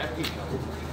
É aqui.